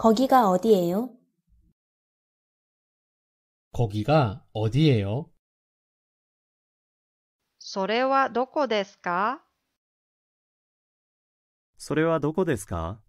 거기가 어디예 요? 거기가 어디예 요? それはどこですかそれはどこですか